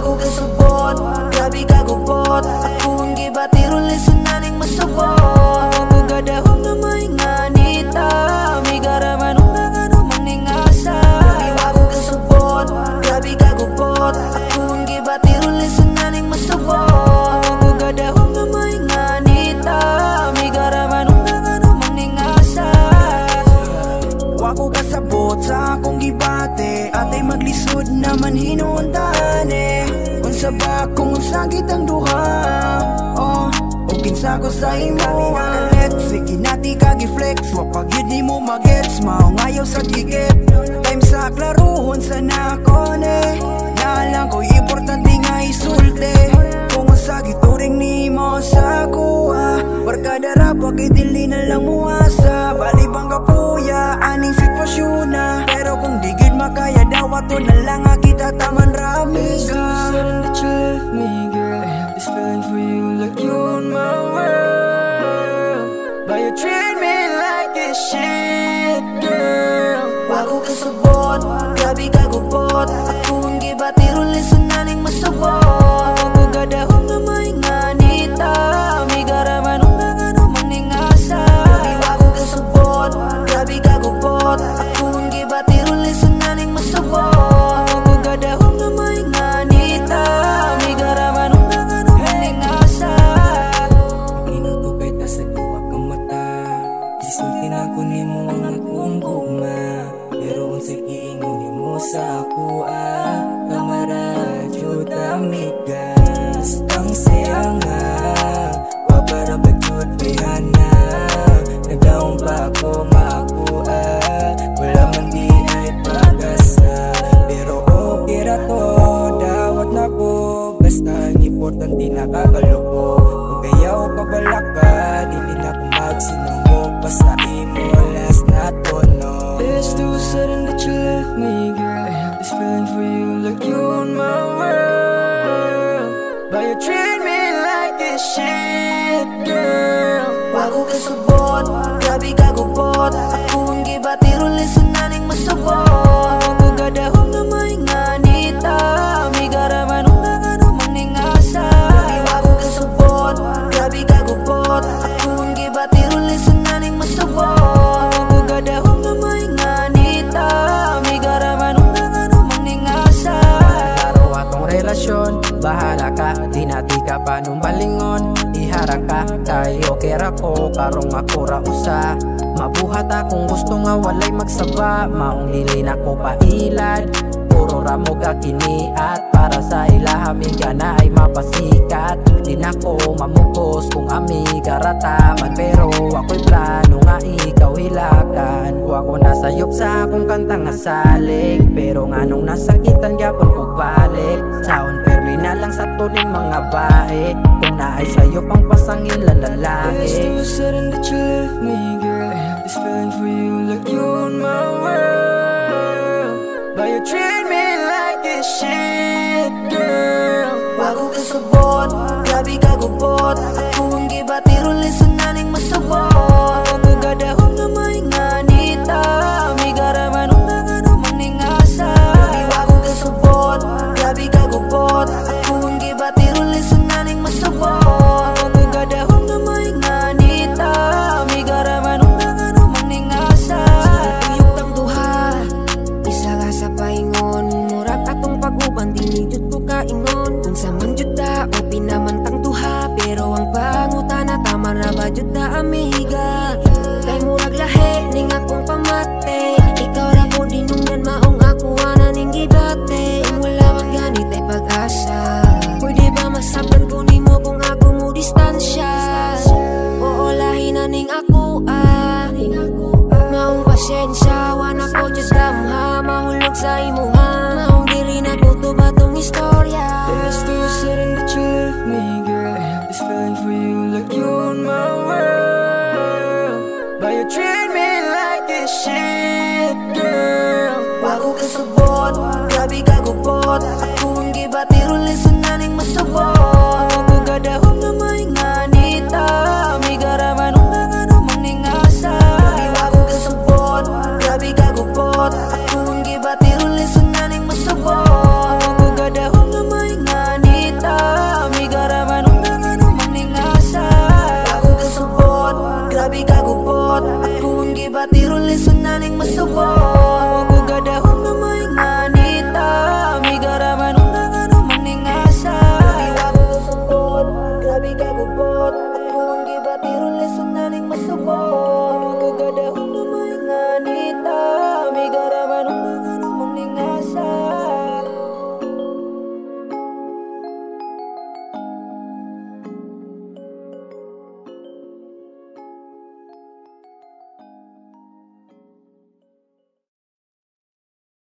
Ako kasabot, grabe kagubot Ako ang giba, tiro lesson na ning masabot. Ako gadahong na may nganita. May garaman ng mga ano namang ningasa. Ako kasabot, grabe kagubot Ako ang giba, tiro lesson na ning masabot. Ako gadahong na may nganita. May garaman ng mga ano namang ningasa. Ako kasabot akong gibate. Atay maglisod naman hino masagit ang duha? Oh, o kinsa ko sa imo? Let, sige nati kagi-flex Wa pag yun di mo magets. Mao ngayaw sa gigit. Time sa klaruhon sa nakone. Naalang ko importante nga isulti. Kung ang sagit uring ni mo sa kuha. Barkada rap, wag idili na lang muasa Balibang kapuya, aning sitwasyon na. Pero kung digid makaya daw ato na lang kita taman rami ka Me, girl. I have this feeling for you, like you in my world. But you treat me like this shit, girl. Bago ka subot, grabe sa ako ah Kamaradyo you treat me like this shit, girl. Bago ka subot, grabe ka gupot Ako ang gibatiro, listen na ning nati ka pa nung balingon? Iharang ka, kay okay ra ko Karong ako ra usa. Mabuhat akong gusto nga walay magsaba Maong dili na ko pailad Puro ra mo ka kini at para sa ilahamiga na ay mapasikat. Di na ko mamukos kung amiga rataman Pero ako'y plano nga ikaw hilakan. Wa ko nasayop sa akong kantang nasalig Pero nga nung nasakitan gyapon ko balik mga bae Kung naay sayop ang pasangin lang It's lalaki too sudden that you left me, girl. I have this feeling for you, like you in my world. But you treat me like this shit, girl. Bago ka subot, grabe ka gupot Ako ang gibatiro, listen sa imuha Maong diri na ko tubatong istorya It's too sudden that you left me, girl. I have this feeling for you, like you in my world. But you treat me like this shit, girl. Bago ka subot, grabe ka gupot Ako ang gibatiro, listen gibatiro, listen na ning